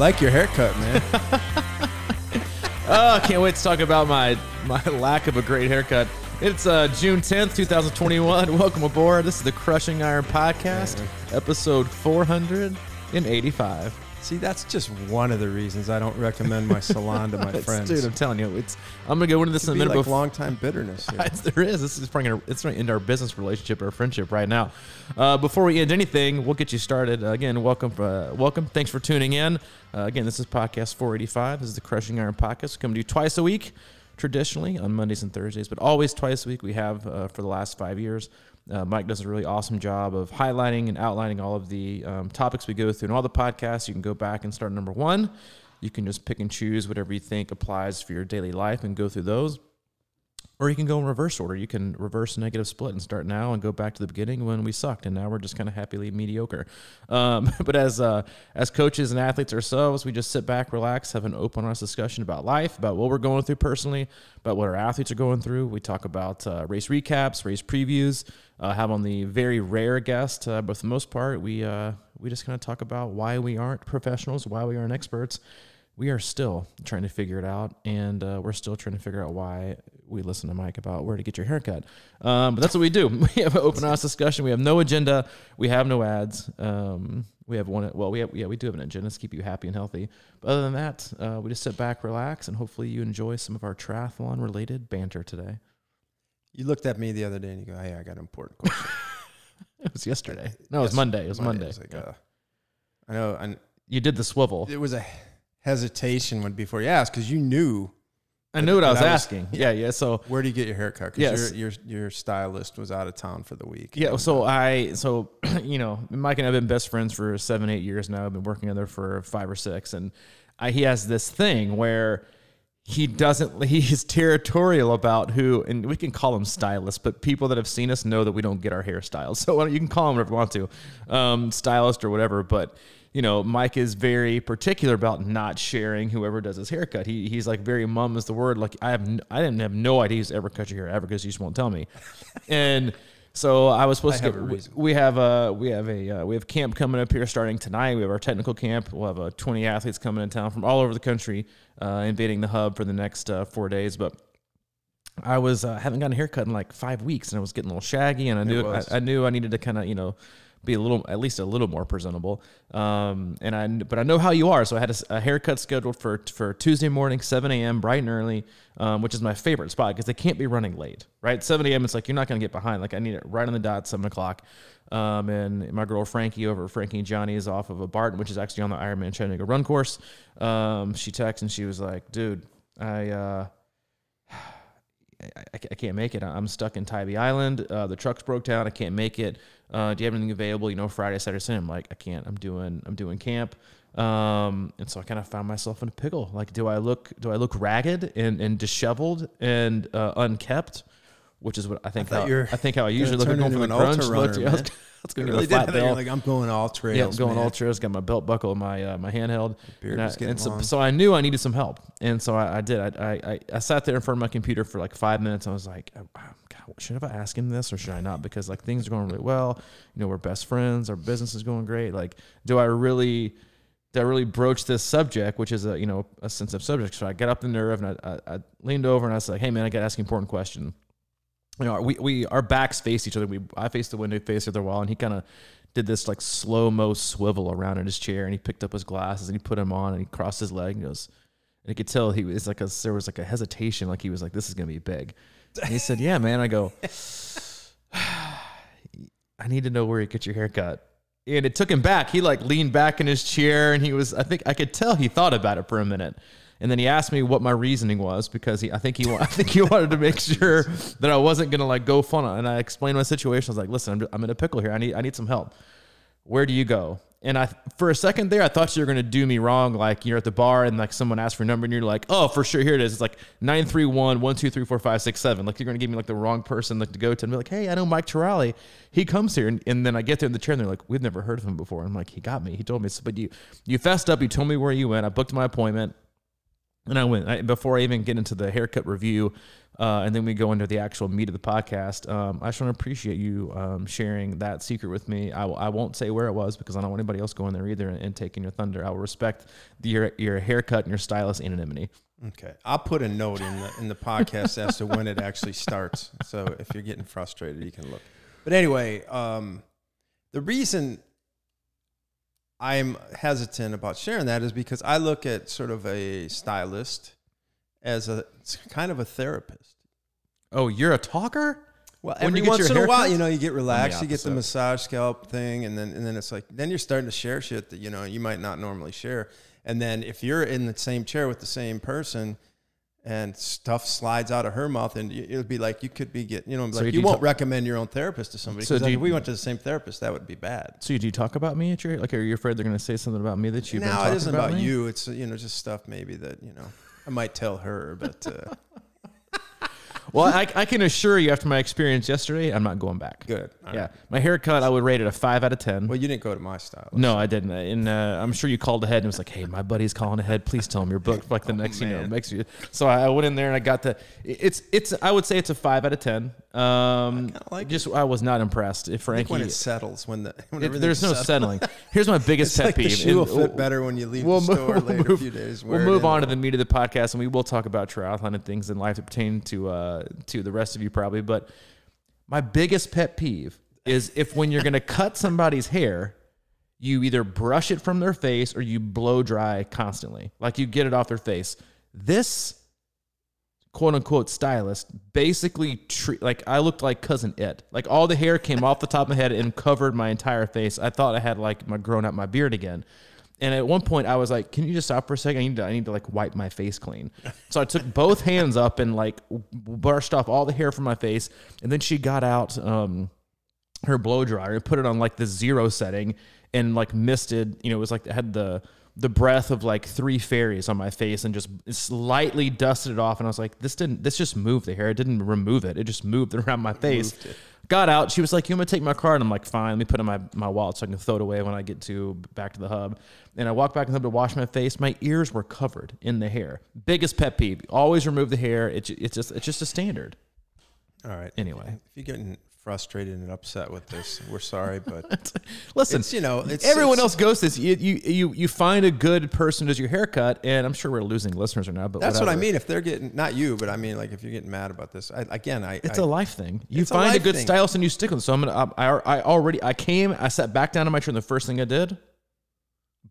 like your haircut, man. Oh, can't wait to talk about my my lack of a great haircut. It's uh, June 10th, 2021. Welcome aboard. This is the Crushing Iron Podcast, episode 485. See, that's just one of the reasons I don't recommend my salon to my friends. Dude, I'm telling you, it's. I'm gonna go into this in a minute. like long time bitterness. Here. There is. This is bringing. Our, it's right into our business relationship, our friendship right now. Uh, before we end anything, we'll get you started. Uh, again, welcome. Uh, welcome. Thanks for tuning in. Uh, again, this is podcast 485. This is the Crushing Iron Podcast. We come to you twice a week, traditionally on Mondays and Thursdays, but always twice a week. We have uh, for the last five years. Uh, Mike does a really awesome job of highlighting and outlining all of the um, topics we go through in all the podcasts. You can go back and start number one. You can just pick and choose whatever you think applies for your daily life and go through those. Or you can go in reverse order. You can reverse negative split and start now and go back to the beginning when we sucked, and now we're just kind of happily mediocre. Um, but as uh, as coaches and athletes ourselves, we just sit back, relax, have an open, honest discussion about life, about what we're going through personally, about what our athletes are going through. We talk about uh, race recaps, race previews. Uh, have on the very rare guest, uh, but for the most part, we uh, we just kind of talk about why we aren't professionals, why we aren't experts we are still trying to figure it out, and uh, we're still trying to figure out why we listen to Mike about where to get your haircut. Um, but that's what we do. We have an open honest discussion. We have no agenda. We have no ads. Um, we have one. Well, we have yeah, we do have an agenda to keep you happy and healthy. But other than that, uh, we just sit back, relax, and hopefully you enjoy some of our triathlon related banter today. You looked at me the other day and you go, "Hey, I got an important question." It was yesterday. No, it was Yes, Monday. It was Monday. I was like, Yeah. uh, I know, and you did the swivel. It was a hesitation when before you asked because you knew I knew what I was I was- asking. Yeah, yeah. So where do you get your haircut? Yes. Because your, your your stylist was out of town for the week. Yeah, so uh, I so you know Mike and I've been best friends for seven eight years now. I've been working together for five or six, and I, he has this thing where he doesn't he's territorial about who and we can call him stylists, but people that have seen us know that we don't get our hairstyles. So you can call him whatever you want to, um, stylist or whatever, but. You know, Mike is very particular about not sharing whoever does his haircut. He he's like very mum is the word. Like I have I didn't have no idea he's ever cut your hair ever because you just won't tell me. And so I was supposed I to have get. a we- reason. We have a we have a uh, we have camp coming up here starting tonight. We have our technical camp. We'll have uh, 20 athletes coming in town from all over the country, uh, invading the hub for the next uh, four days. But I was uh, haven't gotten a haircut in like five weeks, and I was getting a little shaggy, and I knew I. I knew I needed to kind of you know be a little at least a little more presentable. Um, and I but I know how you are, so I had a haircut scheduled for for Tuesday morning, 7 a.m. bright and early, um, which is my favorite spot because they can't be running late, right? 7 a.m. It's like you're not gonna get behind. Like I need it right on the dot, seven o'clock. Um, and my girl Frankie over Frankie and Johnny is off of a Barton, which is actually on the Ironman Chattanooga run course. Um, she texted and she was like, "Dude, I." Uh, I, can't make it. I'm stuck in Tybee Island. Uh, the truck's broke down. I can't make it. Uh, do you have anything available? You know, Friday, Saturday, Sunday. I'm like, I can't. I'm doing. I'm doing camp. Um, and so I kind of found myself in a pickle. Like, do I look? Do I look ragged and, and disheveled and uh, unkept? Which is what I think. thought how, I think how I usually look. I'm going for the an grunge look. runner, Yeah, I was. I was going to really get a did. flat I belt. like I'm going all trails. Yeah, I'm going man. all trails. Got my belt buckle, my uh, my handheld, Beard and, I, getting and so, long. so I knew I needed some help, and so I, I did. I, I- I I sat there in front of my computer for like five minutes. I was like, "Oh, God, should I ask him this or should I not? Because like things are going really well. You know, we're best friends. Our business is going great. Like, do I really? Do I really broach this subject, which is a you know a sensitive subject? So I got up the nerve and I, I, I leaned over and I was like, "Hey man, I got to ask an important question." You know, we, we our backs face each other. We I faced the window, faced the other wall, and he kind of did this like slow mo swivel around in his chair, and he picked up his glasses and he put them on, and he crossed his leg, and goes, and he could tell he was like a there was like a hesitation, like he was like, this is gonna be big. And he said, yeah, man. I go, I need to know where you get your hair cut. And it took him back. He like leaned back in his chair, and he was I think I could tell he thought about it for a minute. And then he asked me what my reasoning was because he, I think he, I think he wanted to make sure that I wasn't gonna like go fun. And I explained my situation. I was like, "Listen, I'm, I'm in a pickle here. I need, I need some help. Where do you go?" And I, for a second there, I thought you were gonna do me wrong. Like you're at the bar and like someone asked for a number and you're like, "Oh, for sure, here it is." It's like nine three one one two three four five six seven. Like you're gonna give me like the wrong person like to go to and be like, "Hey, I know Mike Chirali. He comes here." And, and then I get there in the chair and they're like, "We've never heard of him before." I'm like, "He got me. He told me." So, but you, you fessed up. You told me where you went. I booked my appointment. And I went I, before I even get into the haircut review. uh, and then we go into the actual meat of the podcast. Um, I just want to appreciate you um, sharing that secret with me. I, w- I won't say where it was because I don't want anybody else going there either and, and taking your thunder. I will respect the, your your haircut and your stylist anonymity. Okay, I'll put a note in the in the podcast as to when it actually starts. So if you're getting frustrated, you can look. But anyway, um, the reason I'm hesitant about sharing that is because I look at sort of a stylist as a kind of a therapist. Oh, you're a talker? Well, When every once in a while, you know, you get relaxed, you get the massage scalp thing, and then and then it's like then you're starting to share shit that you know you might not normally share. And then if you're in the same chair with the same person, and stuff slides out of her mouth, and it would be like you could be getting, you know, So like you you won't recommend your own therapist to somebody. So do you- if we went to the same therapist, that would be bad. So do you talk about me at your like? Are you afraid they're going to say something about me that you've been No, talking it isn't about, me? you. It's you know just stuff maybe that you know I might tell her, but uh, Well, I, I can assure you, after my experience yesterday, I'm not going back. good. All Yeah, right. my haircut, I would rate it a five out of ten. Well, you didn't go to my style. No, I didn't. And uh, I'm sure you called ahead and was like, "Hey, my buddy's calling ahead. Please tell him you're booked like the next, you know, Oh, man. next year." So I I went in there and I got the. It's it's. I would say it's a five out of ten. Um, kinda like just I was not impressed. If I Frankie, when it settles, when the it- there's no settling. Here's my biggest pet like the peeve. shoe will fit better when you leave we'll the move- store later move- a few days. We'll move on to the meat of the podcast, and we will talk about triathlon and things in life that pertain to uh, to the rest of you probably. But my biggest pet peeve is if when you're going to cut somebody's hair, you either brush it from their face or you blow dry constantly, like you get it off their face. This quote unquote stylist basically treat like I looked like cousin Itt. Like all the hair came off the top of my head and covered my entire face. I thought I had like my grown up my beard again. And at one point I was like, "Can you just stop for a second? I need to I need to like wipe my face clean." So I took both hands up and like brushed off all the hair from my face, and then she got out um her blow dryer and put it on like the zero setting and like misted, you know, it was like it had the the breath of like three fairies on my face and just slightly dusted it off. And I was like this didn't this just moved the hair. It didn't remove it. It just moved it around my face. Got out. She was like you want me to take my card? And I'm like fine. Let me put it in my, my wallet so I can throw it away when I get to back to the hub. And I walked back in the hub to wash my face. My ears were covered in the hair. Biggest pet peeve. Always remove the hair. It's, it's just it's just a standard. All right. Anyway. if you're getting frustrated and upset with this, we're sorry, but listen it's you know it's Everyone it's- else goes this. You, you you you find a good person who does your haircut, and I'm sure we're losing listeners right now. But That's what I mean. If they're getting not you, but I mean like if you're getting mad about this, I, again, I It's I, a life thing. You It's a find a, good thing. stylist and you stick with it. So I'm gonna. I, I I already. I came. I sat back down in my chair. and The first thing I did,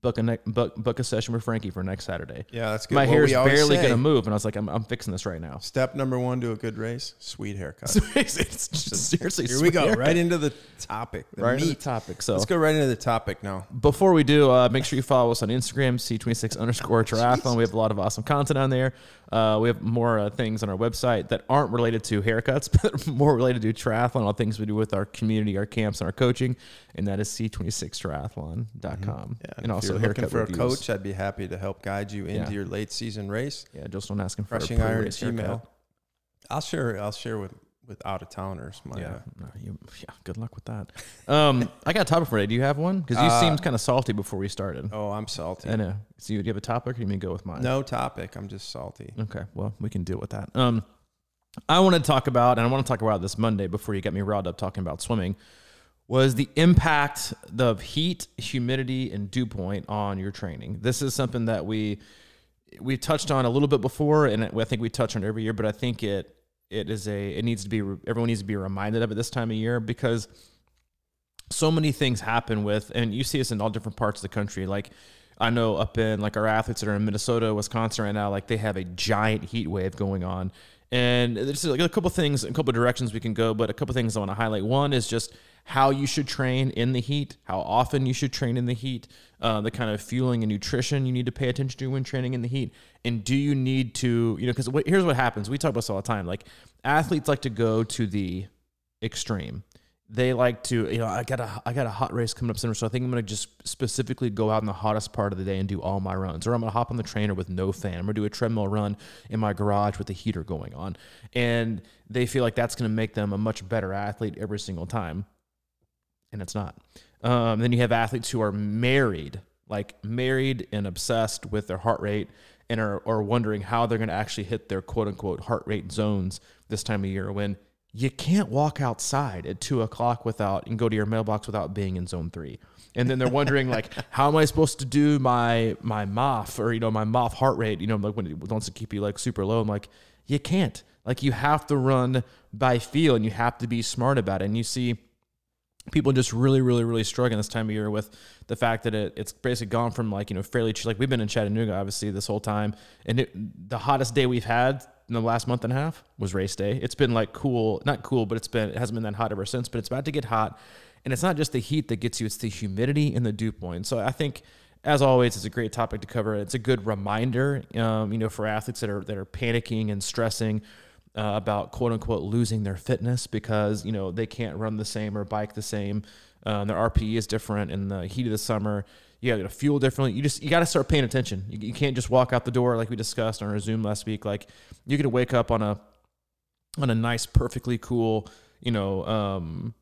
book a ne- book book a session with Frankie for next Saturday. yeah, that's good. My Well, we always barely gonna move, and I was like, I'm I'm fixing this right now. Step number one to a good race: sweet haircut. it's just seriously. Here we go, haircut. right into the topic, the right into the meat. topic. So Let's go right into the topic now. Before we do, uh, make sure you follow us on Instagram, C26 underscore triathlon. We have a lot of awesome content on there. Uh, we have more uh, things on our website that aren't related to haircuts, but more related to triathlon, all things we do with our community, our camps, and our coaching. And that is C26triathlon.com. Yeah, And also you're looking for reviews. a coach, I'd be happy to help guide you into Yeah. your late season race. Yeah, just don't ask him for Crushing a Iron pre-race haircut. I'll share. I'll share with with out of towners. My Yeah, uh, no, you, yeah. Good luck with that. Um, I got a topic for you. Do you have one? Because you Uh, seemed kind of salty before we started. oh, I'm salty. I know. So you, do you have a topic, or you mean go with mine? No topic. I'm just salty. Okay, well, we can deal with that. Um, I want to talk about, and I want to talk about this Monday before you get me riled up talking about swimming, was the impact of heat, humidity, and dew point on your training. This is something that we we touched on a little bit before, and I think we touch on every year. But I think it it is a it needs to be everyone needs to be reminded of it this time of year because so many things happen with, and you see this in all different parts of the country. Like I know up in like our athletes that are in Minnesota, Wisconsin right now, like they have a giant heat wave going on. And there's like a couple things, a couple directions we can go, but a couple things I want to highlight. One is just how you should train in the heat, how often you should train in the heat, uh, the kind of fueling and nutrition you need to pay attention to when training in the heat, and do you need to, you know, because here's what happens. We talk about this all the time. Like athletes like to go to the extreme. They like to you know i got a i got a hot race coming up soon so i think i'm going to just specifically go out in the hottest part of the day and do all my runs. Or i'm going to hop on the trainer with no fan. I'm going to do a treadmill run in my garage with the heater going on. And they feel like that's going to make them a much better athlete every single time and it's not um, then you have athletes who are married like married and obsessed with their heart rate and are, are wondering how they're going to actually hit their quote unquote heart rate zones this time of year when you can't walk outside at two o'clock without and go to your mailbox without being in zone three. And then they're wondering like, how am I supposed to do my my MAF or you know my MAF heart rate? You know, like when it wants to keep you like super low. I'm like, you can't. Like you have to run by feel and you have to be smart about it. And you see people just really, really, really struggling this time of year with the fact that it, it's basically gone from like, you know, fairly like we've been in Chattanooga obviously this whole time. And it, the hottest day we've had in the last month and a half was race day. It's been like cool, not cool, but it's been, it hasn't been that hot ever since, but it's about to get hot. And it's not just the heat that gets you, it's the humidity and the dew point. So I think, as always, it's a great topic to cover. It's a good reminder, um, you know, for athletes that are that are panicking and stressing uh, about quote unquote losing their fitness because you know they can't run the same or bike the same. Um, their RPE is different in the heat of the summer. You got to fuel differently. You just you got to start paying attention. You, you can't just walk out the door like we discussed on our Zoom last week. Like you could wake up on a on a nice, perfectly cool, you know, um,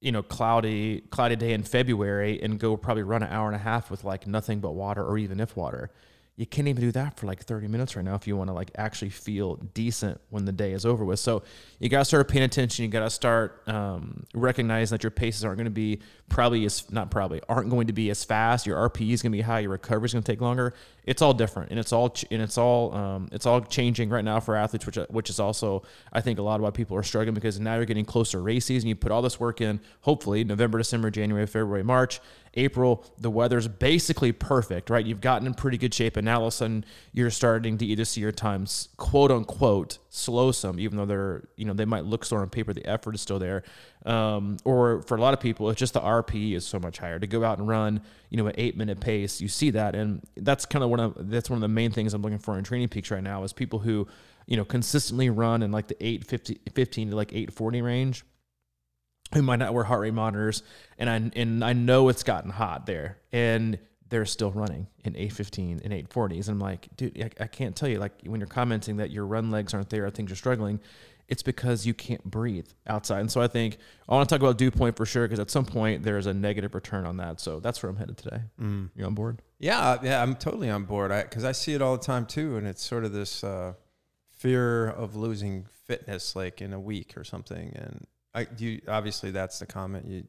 you know, cloudy cloudy day in February and go probably run an hour and a half with like nothing but water or even if water you can't even do that for like 30 minutes right now if you want to like actually feel decent when the day is over with. So you got to start paying attention. You got to start um, recognizing that your paces aren't going to be probably as not probably aren't going to be as fast. Your RPE is going to be high. Your recovery is going to take longer. It's all different, and it's all and it's all um, it's all changing right now for athletes, which which is also I think a lot of why people are struggling because now you're getting closer to race season. You put all this work in. Hopefully, November, December, January, February, March April, the weather's basically perfect, right? You've gotten in pretty good shape, and now all of a sudden you're starting to either see your times quote unquote slow some, even though they're, you know, they might look slow on paper, the effort is still there. Um, or for a lot of people, it's just the RPE is so much higher. To go out and run, you know, an eight minute pace, you see that. And that's kind of one of that's one of the main things I'm looking for in TrainingPeaks right now is people who, you know, consistently run in like the 850, 15 to like 840 range who might not wear heart rate monitors, and I and I know it's gotten hot there, and they're still running in 815 and 840s. And I'm like, dude, I, I, can't tell you. Like when you're commenting that your run legs aren't there, or things are struggling, it's because you can't breathe outside. And so I think I want to talk about dew point for sure because at some point there's a negative return on that. So that's where I'm headed today. Mm. You on board? Yeah, yeah, I'm totally on board. Because I, I, see it all the time too, and it's sort of this uh, fear of losing fitness, like in a week or something, and I you obviously that's the comment. You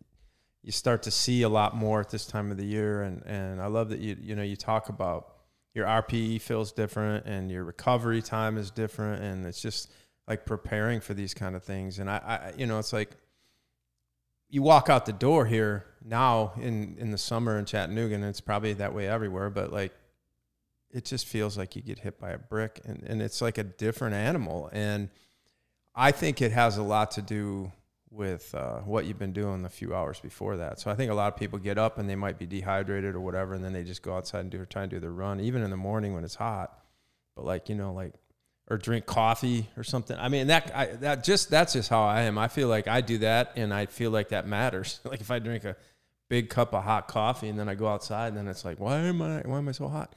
you start to see a lot more at this time of the year and and I love that you you know you talk about your RPE feels different and your recovery time is different and it's just like preparing for these kind of things. And I, I you know it's like you walk out the door here now in in the summer in Chattanooga and it's probably that way everywhere but like it just feels like you get hit by a brick and, and it's like a different animal. And I think it has a lot to do with uh, what you've been doing the few hours before that. So I think a lot of people get up and they might be dehydrated or whatever, and then they just go outside and do try and do their run, even in the morning when it's hot. But like you know, like or drink coffee or something. I mean that I, that just that's just how I am. I feel like I do that, and I feel like that matters. like if I drink a big cup of hot coffee and then I go outside, and then it's like, why am I why am I so hot?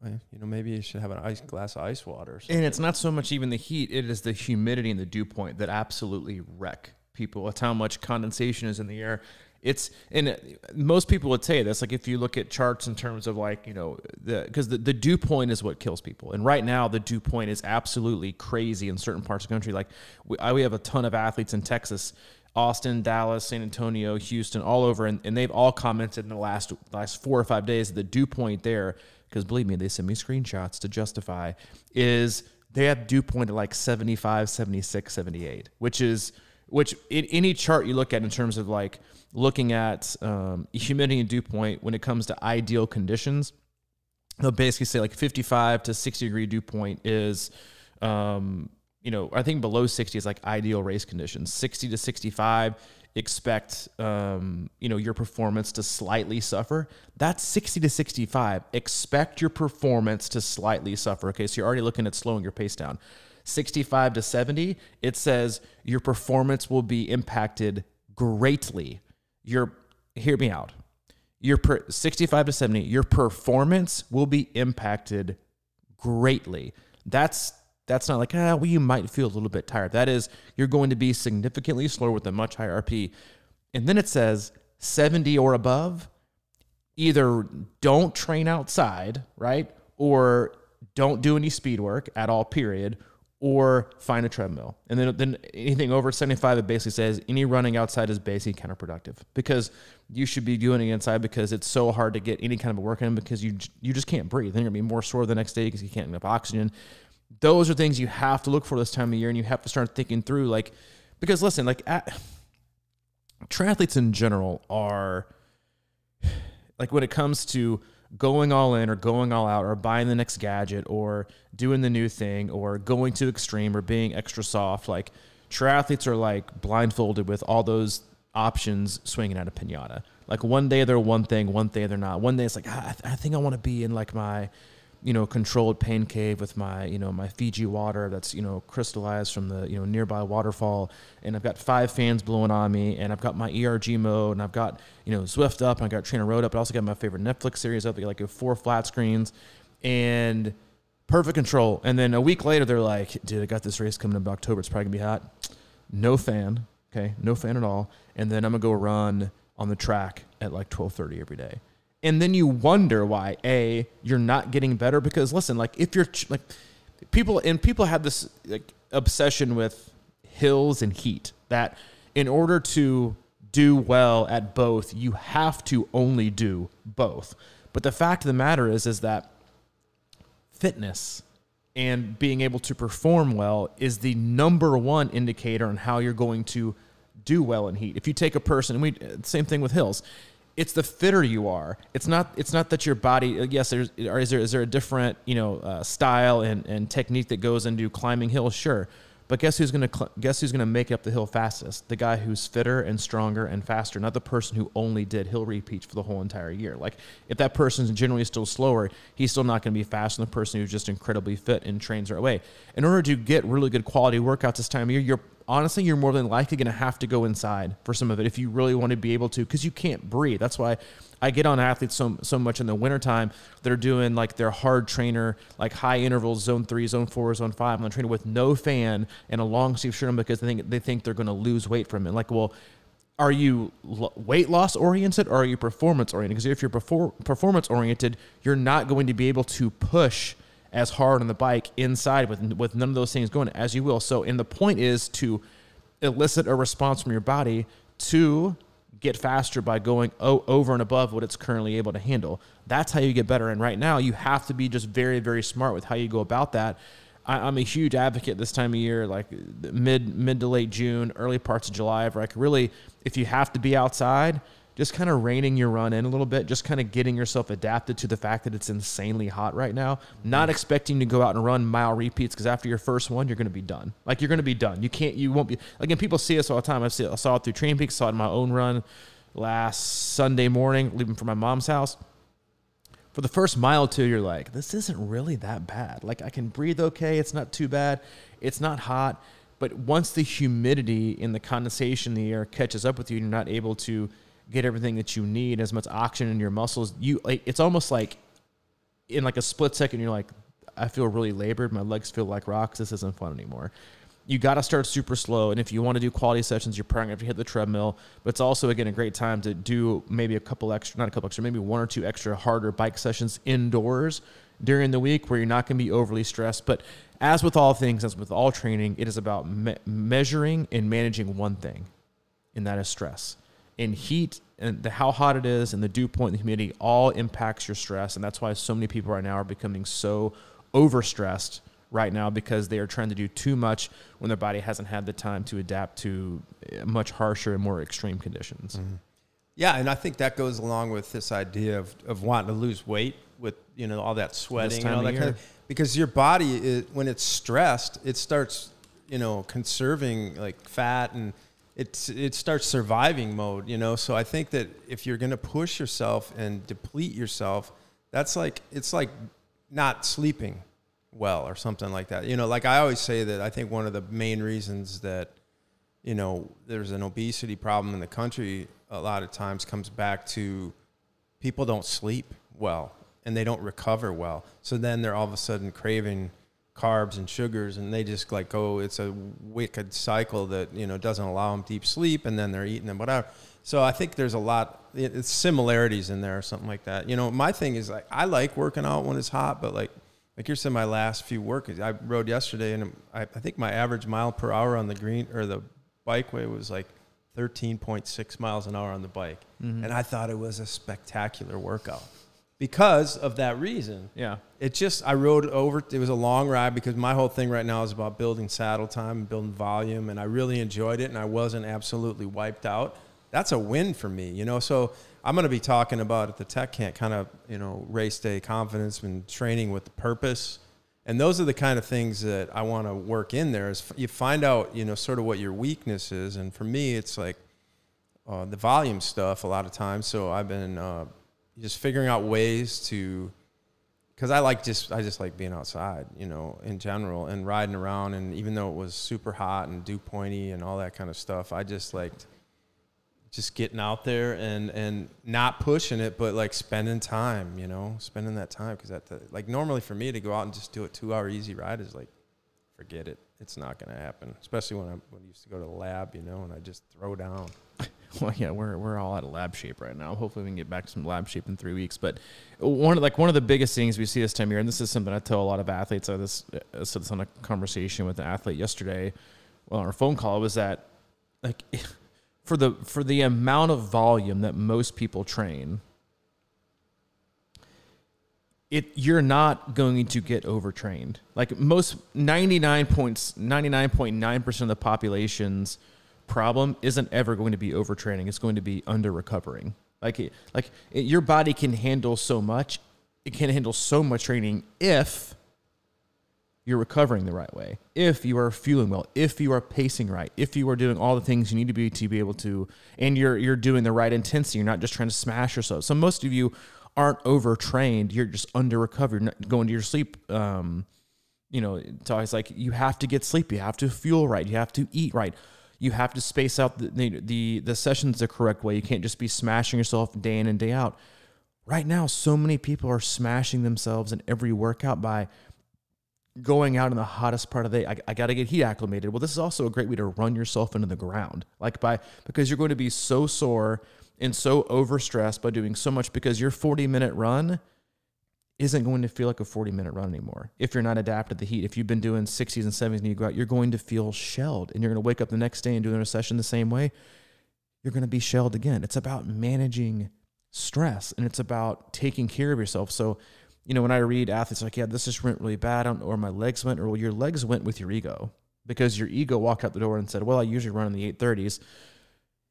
Well, you know, maybe you should have an ice glass of ice water. And it's not so much even the heat; it is the humidity and the dew point that absolutely wreck people. It's how much condensation is in the air. It's and most people would say this. Like if you look at charts in terms of like you know the because the, the dew point is what kills people. And right now the dew point is absolutely crazy in certain parts of the country. Like we, I, we have a ton of athletes in Texas. Austin, Dallas, San Antonio, Houston, all over, and, and they've all commented in the last last four or five days the dew point there, because believe me, they send me screenshots to justify, is they have dew point at like 75, 76, 78, which is which in any chart you look at in terms of like looking at um, humidity and dew point when it comes to ideal conditions, they'll basically say like 55 to 60 degree dew point is, um, you know, I think below 60 is like ideal race conditions. 60 to 65 expect um, you know your performance to slightly suffer. That's 60 to 65 expect your performance to slightly suffer. Okay so you're already looking at slowing your pace down 65 to 70, it says your performance will be impacted greatly. Your hear me out. Your per, 65 to 70, your performance will be impacted greatly. That's that's not like ah, well, you might feel a little bit tired. That is, you're going to be significantly slower with a much higher RPE. And then it says 70 or above, either don't train outside, right? Or don't do any speed work at all, period, or find a treadmill. And then, then anything over 75, it basically says any running outside is basically counterproductive because you should be doing it inside because it's so hard to get any kind of a work in because you, you just can't breathe. Then you're gonna be more sore the next day because you can't get enough oxygen. Those are things you have to look for this time of year and you have to start thinking through like, because listen, like at, triathletes in general are like when it comes to going all in or going all out or buying the next gadget or doing the new thing or going to extreme or being extra soft. Like triathletes are like blindfolded with all those options swinging at a piñata like one day they're one thing one day they're not. One day it's like ah, I, th- I think i want to be in like my you know, controlled pain cave with my, you know, my Fiji water that's, you know, crystallized from the, you know, nearby waterfall. And I've got five fans blowing on me and I've got my ERG mode and I've got, you know, Zwift up and I've got TrainerRoad up. I also got my favorite Netflix series up. Like four flat screens and perfect control. And then a week later, they're like, dude, I got this race coming up in October. It's probably gonna be hot. No fan. Okay. No fan at all. And then I'm gonna go run on the track at like 1230 every day and then you wonder why a you're not getting better because listen like if you're like people and people have this like obsession with hills and heat that in order to do well at both you have to only do both. But the fact of the matter is is that fitness and being able to perform well is the number one indicator on how you're going to do well in heat. If you take a person and we same thing with hills it's the fitter you are. It's not. It's not that your body. Uh, yes, there's. Or is there? Is there a different you know uh, style and, and technique that goes into climbing hills? Sure, but guess who's gonna guess who's gonna make up the hill fastest? The guy who's fitter and stronger and faster, not the person who only did hill repeats for the whole entire year. Like if that person's generally still slower, he's still not gonna be faster than the person who's just incredibly fit and trains right away. In order to get really good quality workouts this time of year, you're honestly, you're more than likely going to have to go inside for some of it if you really want to be able to, because you can't breathe. That's why I get on athletes so, so much in the wintertime that are doing like their hard trainer, like high intervals, zone three, zone four, zone five, and they're training with no fan and a long sleeve shirt on because they think, they think they're going to lose weight from it. Like, well, are you weight loss oriented or are you performance oriented? Because if you're performance oriented, you're not going to be able to push – as hard on the bike inside with with none of those things going as you will. So, and the point is to elicit a response from your body to get faster by going over and above what it's currently able to handle. That's how you get better. And right now, you have to be just very, very smart with how you go about that. I, am a huge advocate this time of year, like mid mid to late June, early parts of July, where I can really, if you have to be outside, just kind of reining your run in a little bit, just kind of getting yourself adapted to the fact that it's insanely hot right now. Not mm-hmm. expecting to go out and run mile repeats because after your first one, you're going to be done. Like you're going to be done. You can't, you won't be. Again, people see us all the time. I, see, I saw it through Train Peaks, saw it in my own run last Sunday morning, leaving from my mom's house. For the first mile or two, you're like, this isn't really that bad. Like I can breathe okay. It's not too bad. It's not hot. But once the humidity and the condensation in the air catches up with you, you're not able to get everything that you need, as much oxygen in your muscles. You like it's almost like in like a split second, you're like, I feel really labored. My legs feel like rocks. This isn't fun anymore. You got to start super slow, and if you want to do quality sessions, you're probably going to hit the treadmill. But it's also again a great time to do maybe a couple extra, not a couple extra, maybe one or two extra harder bike sessions indoors during the week where you're not going to be overly stressed. But as with all things, as with all training, it is about me- measuring and managing one thing, and that is stress and heat and the, how hot it is and the dew point and the humidity all impacts your stress and that's why so many people right now are becoming so overstressed right now because they are trying to do too much when their body hasn't had the time to adapt to eh, much harsher and more extreme conditions. Mm-hmm. Yeah, and I think that goes along with this idea of, of wanting to lose weight with you know all that sweating and all that kind of because your body is, when it's stressed, it starts you know conserving like fat and it's it starts surviving mode, you know. So I think that if you're going to push yourself and deplete yourself, that's like it's like not sleeping well or something like that. You know, like I always say that I think one of the main reasons that you know there's an obesity problem in the country a lot of times comes back to people don't sleep well and they don't recover well. So then they're all of a sudden craving carbs and sugars, and they just like go. It's a wicked cycle that you know doesn't allow them deep sleep, and then they're eating them whatever. So I think there's a lot it's similarities in there or something like that. You know, my thing is like I like working out when it's hot, but like like you said, my last few workouts I rode yesterday, and I, I think my average mile per hour on the green or the bikeway was like 13.6 miles an hour on the bike, Mm-hmm. and I thought it was a spectacular workout because of that reason. Yeah. It just I rode over. It was a long ride because my whole thing right now is about building saddle time and building volume, and I really enjoyed it, and I wasn't absolutely wiped out. That's a win for me, you know. So I'm going to be talking about at the tech camp, kind of you know race day confidence and training with the purpose, and those are the kind of things that I want to work in there. Is you find out you know sort of what your weakness is, and for me, it's like uh, the volume stuff a lot of times. So I've been uh, just figuring out ways to, because I like just I just like being outside, you know, in general and riding around. And even though it was super hot and dew pointy and all that kind of stuff, I just liked just getting out there and and not pushing it, but like spending time, you know, spending that time because that like normally for me to go out and just do a two hour easy ride is like forget it. It's not going to happen, especially when I, when I used to go to the lab, you know, and I just throw down. Well, yeah, we're we're all out of lab shape right now. Hopefully, we can get back to some lab shape in three weeks. But one of like one of the biggest things we see this time of year, and this is something I tell a lot of athletes. I this I said this on a conversation with an athlete yesterday, well, on our phone call, was that like for the for the amount of volume that most people train, it you're not going to get overtrained. Like most 99 points 99.9% of the population's problem isn't ever going to be overtraining. It's going to be under recovering. Like like your body can handle so much. It can handle so much training if you're recovering the right way, if you are fueling well, if you are pacing right, if you are doing all the things you need to be to be able to, and you're you're doing the right intensity. You're not just trying to smash yourself. So most of you aren't overtrained. You're just under recovered, not going to your sleep. Um, you know, it's always like you have to get sleep. You have to fuel right. You have to eat right. You have to space out the the the, sessions the correct way. You can't just be smashing yourself day in and day out. Right now, so many people are smashing themselves in every workout by going out in the hottest part of the day. I, I got to get heat acclimated. Well, this is also a great way to run yourself into the ground, like by because you're going to be so sore and so overstressed by doing so much because your 40 minute run isn't going to feel like a 40 minute run anymore. If you're not adapted to the heat, if you've been doing 60s and 70s and you go out, you're going to feel shelled and you're going to wake up the next day and do another session the same way. You're going to be shelled again. It's about managing stress and it's about taking care of yourself. So, you know, when I read athletes like, yeah, this just went really bad, or my legs went, or well, your legs went with your ego because your ego walked out the door and said, well, I usually run in the 830s.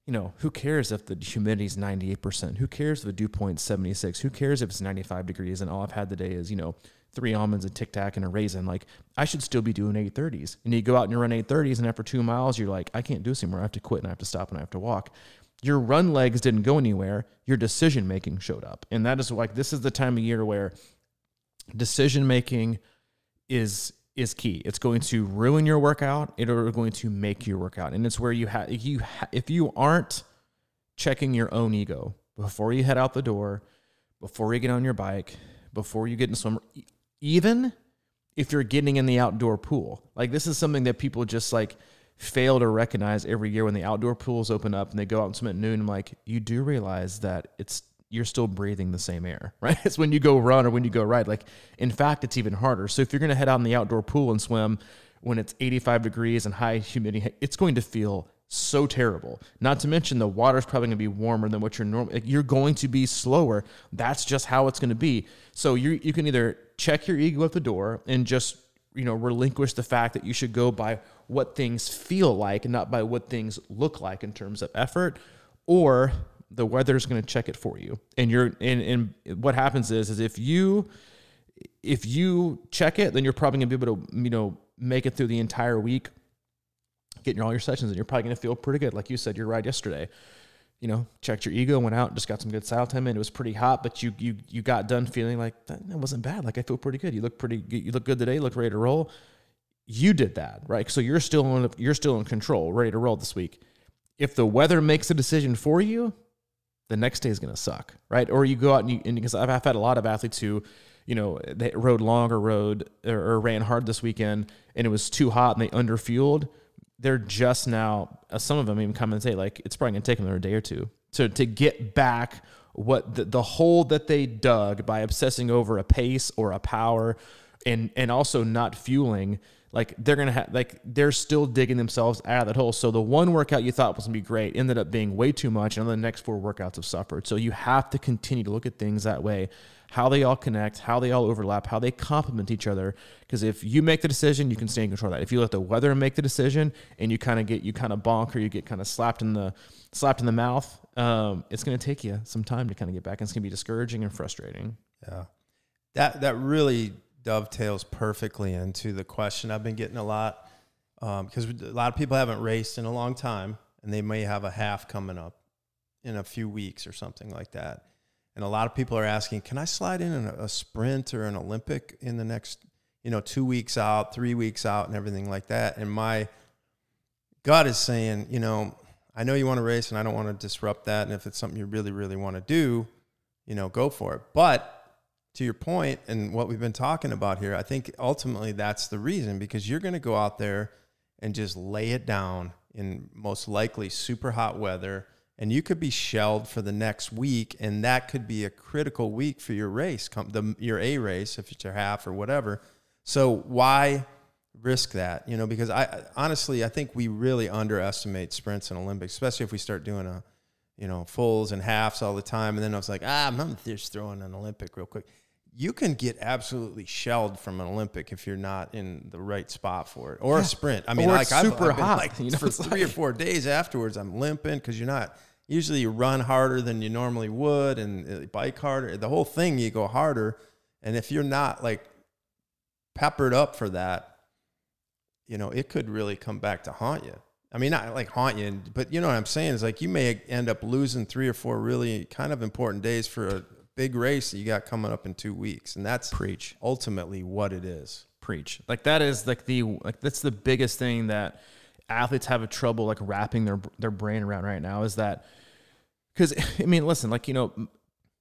You know, who cares if the humidity is 98%? Who cares if the dew point's 76? Who cares if it's 95 degrees and all I've had today is, you know, three almonds, a tic tac, and a raisin? Like, I should still be doing 830s. And you go out and you run 830s, and after two miles, you're like, I can't do this anymore. I have to quit and I have to stop and I have to walk your run legs didn't go anywhere your decision making showed up and that is like this is the time of year where decision making is is key. It's going to ruin your workout. It is going to make your workout. And it's where you have you ha- if you aren't checking your own ego before you head out the door before you get on your bike before you get in swim even if you're getting in the outdoor pool. Like this is something that people just like fail to recognize every year when the outdoor pools open up and they go out and swim at noon. I'm like, you do realize that it's you're still breathing the same air, right? It's when you go run or when you go ride. Like, in fact, it's even harder. So if you're going to head out in the outdoor pool and swim when it's 85 degrees and high humidity, it's going to feel so terrible. Not to mention the water's probably going to be warmer than what you're normal. You're going to be slower. That's just how it's going to be. So you you can either check your ego at the door and just you know relinquish the fact that you should go by what things feel like and not by what things look like in terms of effort or the weather's going to check it for you and you're and, and what happens is is if you if you check it then you're probably going to be able to you know make it through the entire week getting all your sessions and you're probably going to feel pretty good like you said your ride yesterday you know, checked your ego, went out, just got some good saddle time in. It was pretty hot, but you you you got done feeling like that, wasn't bad. Like I feel pretty good. You look pretty. You look good today. Look ready to roll. You did that, right? So you're still on. You're still in control, ready to roll this week. If the weather makes a decision for you, the next day is going to suck, right? Or you go out and you, because I've, I've had a lot of athletes who, you know, they rode long or rode or, or ran hard this weekend and it was too hot and they underfueled, they're just now, uh, some of them even come and say, like, it's probably going to take them another day or two to, to get back what the, the hole that they dug by obsessing over a pace or a power and, and also not fueling like they're gonna have like they're still digging themselves out of that hole. So the one workout you thought was gonna be great ended up being way too much, and the next four workouts have suffered. So you have to continue to look at things that way, how they all connect, how they all overlap, how they complement each other. Because if you make the decision, you can stay in control of that. If you let the weather make the decision, and you kind of get you kind of bonk or you get kind of slapped in the slapped in the mouth, um, it's gonna take you some time to kind of get back. And it's gonna be discouraging and frustrating. Yeah, that that really dovetails perfectly into the question I've been getting a lot because um, a lot of people haven't raced in a long time and they may have a half coming up in a few weeks or something like that. And a lot of people are asking, can I slide in a, sprint or an Olympic in the next, you know, two weeks out, three weeks out, and everything like that? And my gut is saying, you know, I know you want to race and I don't want to disrupt that. And if it's something you really, really want to do, you know, go for it. But to your point and what we've been talking about here, I think ultimately that's the reason because you're going to go out there and just lay it down in most likely super hot weather and you could be shelled for the next week and that could be a critical week for your race come the your A race if it's your half or whatever. So why risk that? You know, because I honestly I think we really underestimate sprints and Olympics, especially if we start doing a you know, fulls and halves all the time. And then I was like, ah, I'm just throwing an Olympic real quick you can get absolutely shelled from an Olympic if you're not in the right spot for it, or yeah. a sprint. I mean, or like super I've, I've hot. Like, you know, for three like... or four days afterwards, I'm limping because you're not. Usually, you run harder than you normally would, and uh, bike harder. The whole thing, you go harder, and if you're not like peppered up for that, you know, it could really come back to haunt you. I mean, not like haunt you, but you know what I'm saying is like you may end up losing three or four really kind of important days for a big race that you got coming up in two weeks, and that's preach ultimately what it is. Preach like that is like the like that's the biggest thing that athletes have a trouble like wrapping their their brain around right now is that because I mean, listen, like you know,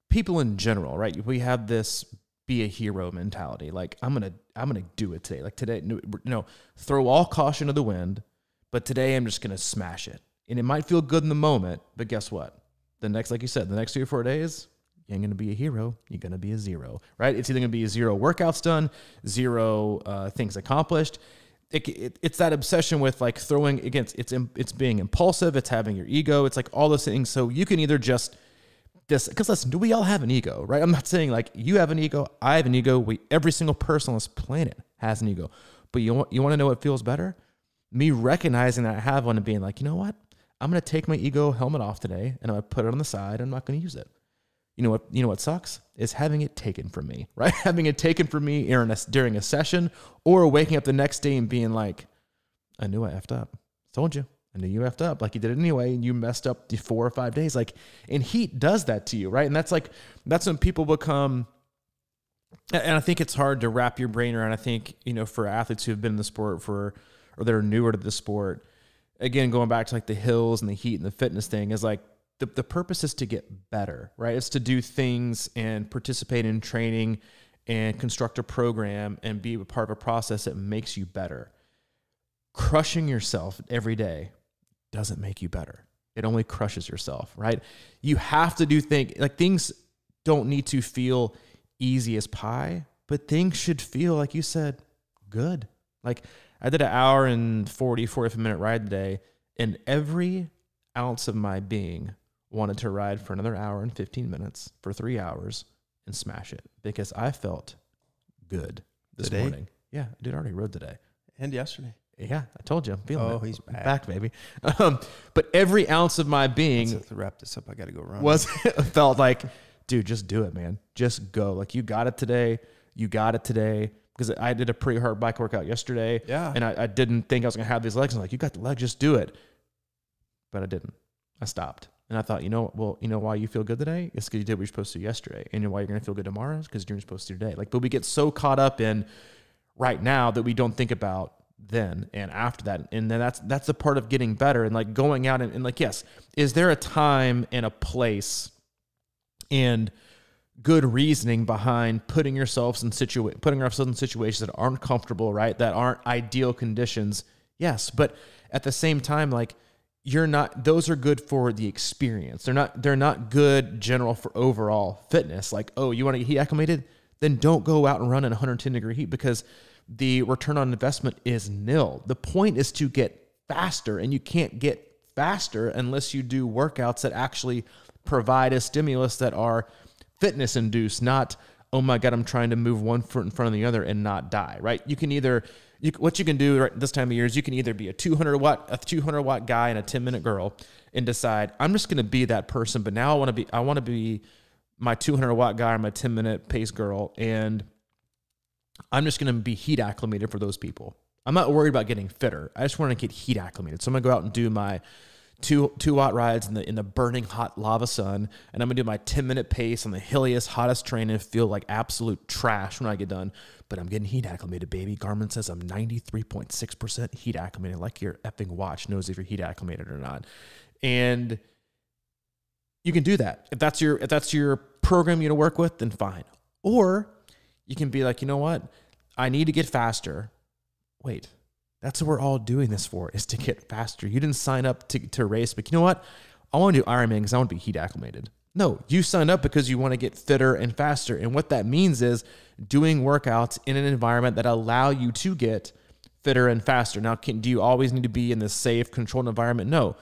people in general, right? We have this be a hero mentality. Like I'm gonna I'm gonna do it today. Like today, you know, throw all caution to the wind, but today I'm just gonna smash it. And it might feel good in the moment, but guess what? The next, like you said, the next three or four days, you ain't gonna be a hero. You're gonna be a zero, right? It's either gonna be zero workouts done, zero uh, things accomplished. It, it, it's that obsession with like throwing against. It's it's being impulsive. It's having your ego. It's like all those things. So you can either just this because listen, do we all have an ego, right? I'm not saying like you have an ego, I have an ego. We every single person on this planet has an ego. But you want you want to know what feels better? Me recognizing that I have one and being like, you know what? I'm gonna take my ego helmet off today and I'm gonna put it on the side. I'm not gonna use it you know what you know what sucks? Is having it taken from me right? Having it taken from me during a, during a session or waking up the next day and being like i knew i effed up. Told you. I knew you effed up. Like you did it anyway. And you messed up the four or five days. Like and heat does that to you right? And that's like that's when people become and i think it's hard to wrap your brain around. I think you know for athletes who have been in the sport for or that are newer to the sport again going back to like the hills and the heat and the fitness thing is like the, the purpose is to get better, right? It's to do things and participate in training and construct a program and be a part of a process that makes you better. Crushing yourself every day doesn't make you better. It only crushes yourself, right? You have to do things like things don't need to feel easy as pie, but things should feel like you said good. Like I did an hour and 40, 45 minute ride today, and every ounce of my being wanted to ride for another hour and 15 minutes for three hours and smash it because I felt good this today? morning. Yeah, I did already rode today. And yesterday. Yeah, I told you I'm feeling good. oh, it. he's back. back, baby. Um, but every ounce of my being Let's wrap this up. I got to go run. Was felt like, dude, just do it, man. Just go. Like you got it today. You got it today. Because I did a pretty hard bike workout yesterday. Yeah. And I, I didn't think I was gonna have these legs. I'm like, you got the legs, just do it. But I didn't. I stopped. And I thought, you know, well, you know why you feel good today? It's because you did what you're supposed to yesterday. And you know why you're going to feel good tomorrow is because you're supposed to today. Like, but we get so caught up in right now that we don't think about then and after that. And then that's that's the part of getting better and like going out and, and like, yes, is there a time and a place and good reasoning behind putting yourselves in situa- putting ourselves in situations that aren't comfortable, right? That aren't ideal conditions. Yes, but at the same time, like you're not those are good for the experience. They're not they're not good general for overall fitness. Like, oh, you want to get heat acclimated? Then don't go out and run in 110 degree heat because the return on investment is nil. The point is to get faster, and you can't get faster unless you do workouts that actually provide a stimulus that are fitness induced, not oh my god, I'm trying to move one foot in front of the other and not die. Right? You can either you, what you can do right this time of year is you can either be a 200 watt a 200 watt guy and a 10 minute girl and decide I'm just going to be that person, but now I want to be I want to be my 200 watt guy or my 10 minute pace girl and I'm just going to be heat acclimated for those people. I'm not worried about getting fitter. I just want to get heat acclimated. So I'm gonna go out and do my two two watt rides in the in the burning hot lava sun, and I'm gonna do my 10 minute pace on the hilliest, hottest train and feel like absolute trash when I get done. But I'm getting heat acclimated, baby. Garmin says I'm 93.6% heat acclimated, like your effing watch knows if you're heat acclimated or not. And you can do that. If that's your if that's your program you to work with, then fine. Or you can be like, you know what? I need to get faster wait, that's what we're all doing this for, is to get faster. You didn't sign up to, to race, but you know what? I want to do Ironman because I want to be heat acclimated. No, you signed up because you want to get fitter and faster. And what that means is doing workouts in an environment that allow you to get fitter and faster. Now, can, do you always need to be in this safe, controlled environment? No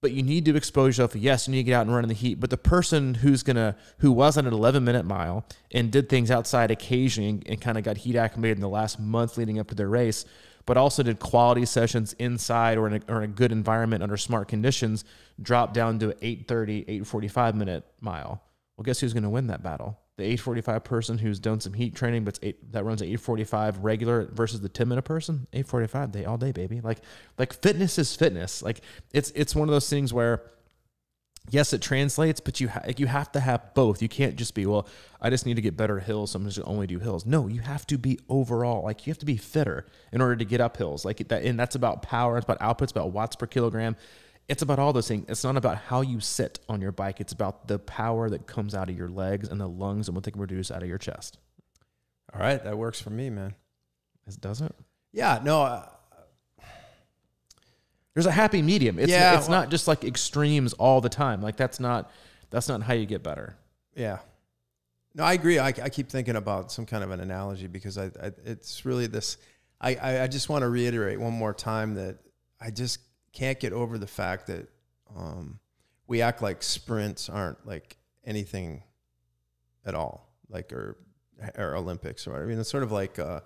but you need to expose yourself. Yes, you need to get out and run in the heat. But the person who's gonna who was on an 11 minute mile and did things outside occasionally and, and kind of got heat acclimated in the last month leading up to their race, but also did quality sessions inside or in a, or in a good environment under smart conditions, drop down to 8:30, 8:45 minute mile. Well, guess who's gonna win that battle? the 845 person who's done some heat training but eight, that runs at 845 regular versus the 10 minute person 845 day all day baby like like fitness is fitness like it's it's one of those things where yes it translates but you ha- you have to have both you can't just be well i just need to get better hills so i'm just going to only do hills no you have to be overall like you have to be fitter in order to get up hills like that and that's about power it's about outputs about watts per kilogram it's about all those things. It's not about how you sit on your bike. It's about the power that comes out of your legs and the lungs and what they can produce out of your chest. All right, that works for me, man. It does it? Yeah, no. Uh, There's a happy medium. It's, Yeah, it's well- not just like extremes all the time. Like that's not that's not how you get better. Yeah. No, I agree. I, I keep thinking about some kind of an analogy because I, I it's really this. I, I, I just want to reiterate one more time that I just can't get over the fact that um, we act like sprints aren't like anything at all, like or or Olympics or whatever. I mean, it's sort of like uh,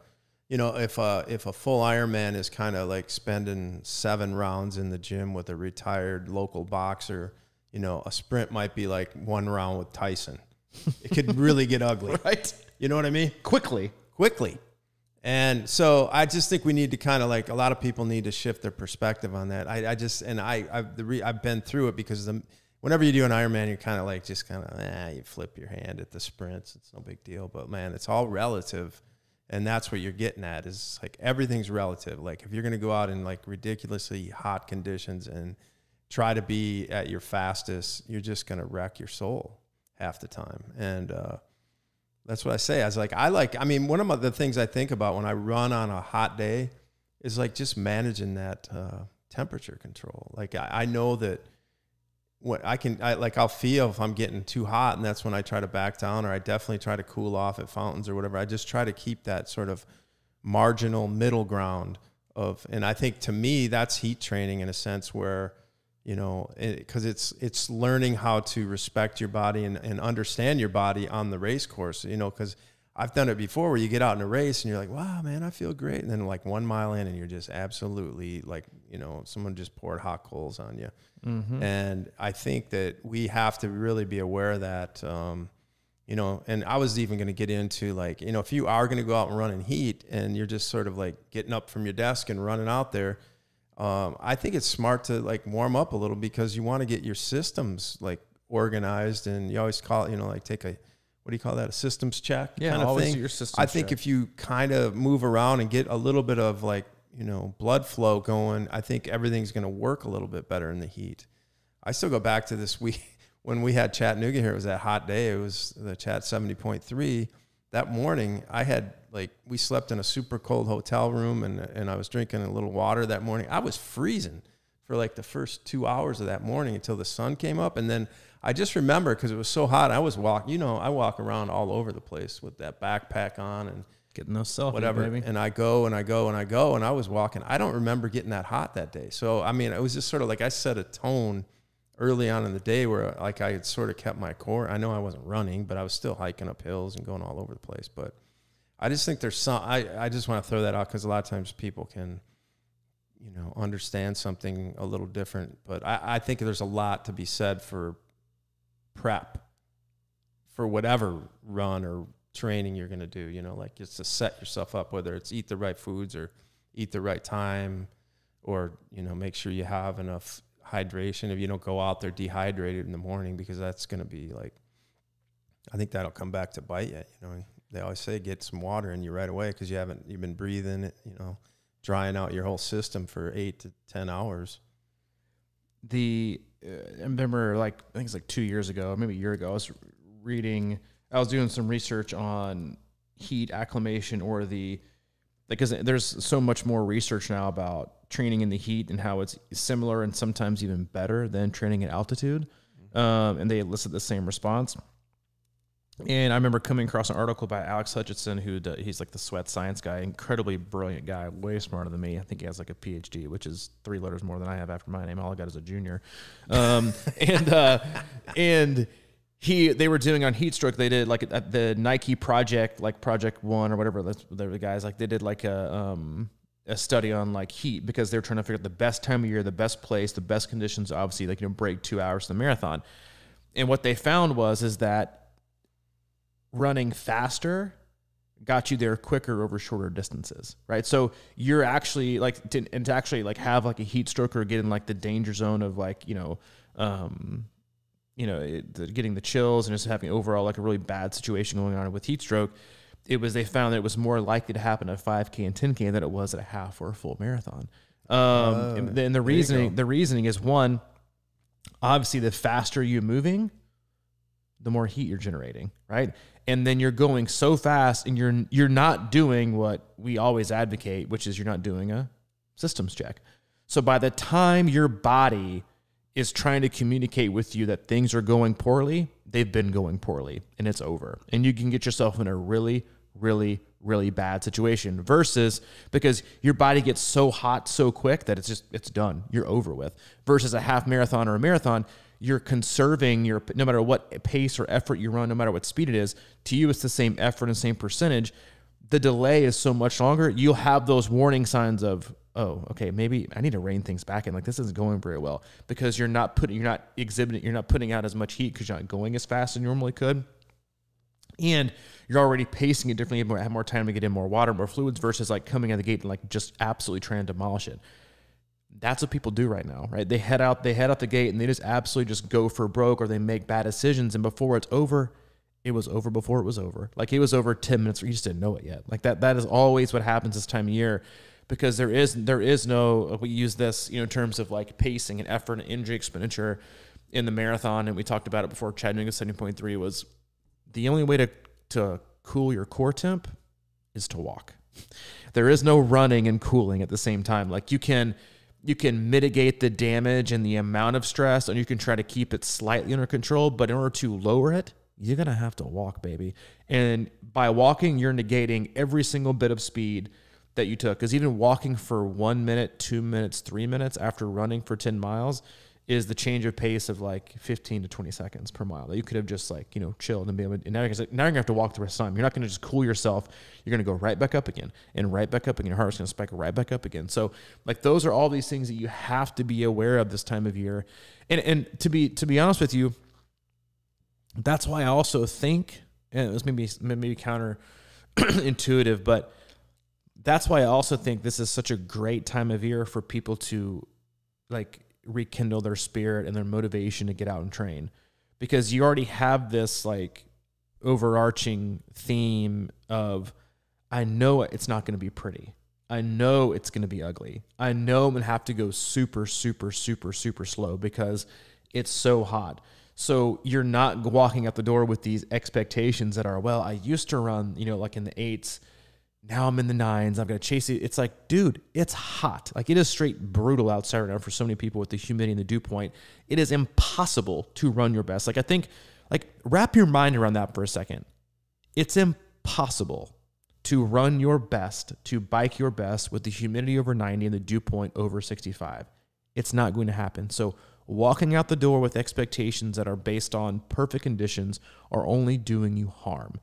you know, if a if a full Ironman is kind of like spending seven rounds in the gym with a retired local boxer, you know, a sprint might be like one round with Tyson. It could really get ugly, Right? You know what I mean? Quickly. quickly. And so I just think we need to kind of like a lot of people need to shift their perspective on that. I, I just and I I've the re, I've been through it because the, whenever you do an Ironman, you're kind of like just kind of ah, you flip your hand at the sprints. It's no big deal, but man, it's all relative, and that's what you're getting at is like everything's relative. Like if you're gonna go out in like ridiculously hot conditions and try to be at your fastest, you're just gonna wreck your soul half the time. And uh, that's what I say. I was like, I like. I mean, one of the things I think about when I run on a hot day is like just managing that uh, temperature control. Like I, I know that what I can, I like, I'll feel if I'm getting too hot, and that's when I try to back down, or I definitely try to cool off at fountains or whatever. I just try to keep that sort of marginal middle ground of, and I think to me that's heat training in a sense where you know because it's it's learning how to respect your body and, and understand your body on the race course you know because i've done it before where you get out in a race and you're like wow man i feel great. And then like one mile in and you're just absolutely like you know someone just poured hot coals on you. And i think that we have to really be aware of that um, you know and i was even going to get into like you know if you are going to go out and run in heat and you're just sort of like getting up from your desk and running out there um, I think it's smart to like warm up a little because you want to get your systems like organized, and you always call it, you know, like take a what do you call that, a systems check Yeah, kind of thing. your systems I think check. if you kind of move around and get a little bit of like you know blood flow going, I think everything's going to work a little bit better in the heat. I still go back to this week when we had Chattanooga here, it was that hot day. It was the Chat 70.3. That morning, I had like we slept in a super cold hotel room, and and I was drinking a little water that morning. I was freezing for like the first two hours of that morning until the sun came up, and then I just remember because it was so hot. I was walking, you know, I walk around all over the place with that backpack on and Getting those selfies, whatever. baby. And I go and I go and I go and I was walking. I don't remember getting that hot that day. So I mean, it was just sort of like I set a tone early on in the day where like I had sort of kept my core. I know I wasn't running, but I was still hiking up hills and going all over the place. But I just think there's some. I I just want to throw that out because a lot of times people can, you know, understand something a little different. But I, I think there's a lot to be said for prep for whatever run or training you're going to do you know like just to set yourself up whether it's eat the right foods or eat the right time or you know make sure you have enough hydration. If you don't go out there dehydrated in the morning because that's going to be like i think that'll come back to bite you you know. They always say get some water in you right away because you haven't you've been breathing it you know drying out your whole system for eight to ten hours. The I remember like I think it's like two years ago, maybe a year ago. I was reading, I was doing some research on heat acclimation or the because there's so much more research now about training in the heat and how it's similar and sometimes even better than training at altitude. Um, and they elicit the same response. And I remember coming across an article by Alex Hutchinson, who do, he's like the sweat science guy, incredibly brilliant guy, way smarter than me. I think he has like a PhD, which is three letters more than I have after my name. All I got is a junior. Um, and uh, and he they were doing on heat stroke. They did like the Nike project, like Project One or whatever. That's they're the guys like they did like a um, a study on like heat because they're trying to figure out the best time of year, the best place, the best conditions. Obviously, like you know, break two hours to the marathon. And what they found was is that running faster got you there quicker over shorter distances, right? So you're actually like to, and to actually like have like a heat stroke or get in like the danger zone of like you know, um, you know, it, the, getting the chills and just having overall like a really bad situation going on with heat stroke. It was they found that it was more likely to happen at 5K and 10K than it was at a half or a full marathon. Um, Oh, and, the- and the reasoning the reasoning is one, obviously the faster you're moving, the more heat you're generating, right? And then you're going so fast and you're you're not doing what we always advocate, which is you're not doing a systems check. So by the time your body is trying to communicate with you that things are going poorly, they've been going poorly and it's over. And you can get yourself in a really really really bad situation versus because your body gets so hot so quick that it's just it's done. You're over with. Versus a half marathon or a marathon, you're conserving your no matter what pace or effort you run, no matter what speed it is, to you it's the same effort and same percentage. The delay is so much longer. You'll have those warning signs of, oh, okay, maybe I need to rein things back in. Like this isn't going very well because you're not putting, you're not exhibiting, you're not putting out as much heat because you're not going as fast as you normally could and you're already pacing it differently, you have more, time to get in more water, more fluids versus like coming out of the gate and like just absolutely trying to demolish it. That's what people do right now, right? They head out, they head out the gate and they just absolutely just go for broke or they make bad decisions. And before it's over, it was over before it was over. Like it was over 10 minutes, or you just didn't know it yet. Like that, that is always what happens this time of year because there is, there is no, uh, we use this, you know, in terms of like pacing and effort and energy expenditure in the marathon. And we talked about it before Chattanooga 70.3 was the only way to, to cool your core temp is to walk. There is no running and cooling at the same time. Like you can you can mitigate the damage and the amount of stress and you can try to keep it slightly under control, but in order to lower it, you're to have to walk, baby. And by walking, you're negating every single bit of speed that you took cuz even walking for 1 minute, 2 minutes, 3 minutes after running for 10 miles is the change of pace of like 15 to 20 seconds per mile. That you could have just like you know chilled and be able to, and now you're, gonna, now you're gonna have to walk the rest of the time. You're not gonna just cool yourself. You're gonna go right back up again and right back up again. Your heart's gonna spike right back up again. So like those are all these things that you have to be aware of this time of year. And and to be to be honest with you that's why I also think and it was maybe maybe counter intuitive but that's why I also think this is such a great time of year for people to like rekindle their spirit and their motivation to get out and train because you already have this like overarching theme of I know it's not going to be pretty. I know it's going to be ugly. I know I'm going to have to go super super super super slow because it's so hot. So you're not walking out the door with these expectations that are, well, I used to run, you know, like in the eights. Now I'm in the nines. Got to chase it. It's like, dude, it's hot. Like it is straight brutal outside right now for so many people with the humidity and the dew point. It is impossible to run your best. Like I think, like wrap your mind around that for a second. It's impossible to run your best, to bike your best with the humidity over 90 and the dew point over 65. It's not going to happen. So walking out the door with expectations that are based on perfect conditions are only doing you harm.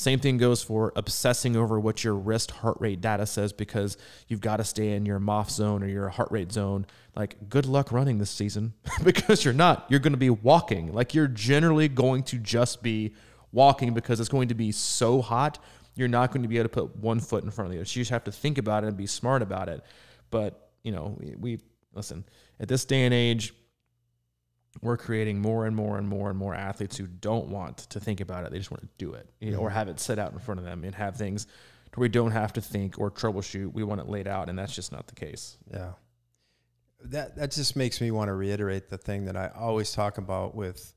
Same thing goes for obsessing over what your wrist heart rate data says because you've got to stay in your MAF zone or your heart rate zone. Like, good luck running this season because you're not. You're going to be walking. Like, you're generally going to just be walking because it's going to be so hot. You're not going to be able to put one foot in front of the other. So you just have to think about it and be smart about it. But, you know, we, we listen, at this day and age, we're creating more and more and more and more athletes who don't want to think about it. They just want to do it, you know, or have it set out in front of them and have things where we don't have to think or troubleshoot. We want it laid out, and that's just not the case. Yeah. That that just makes me want to reiterate the thing that I always talk about with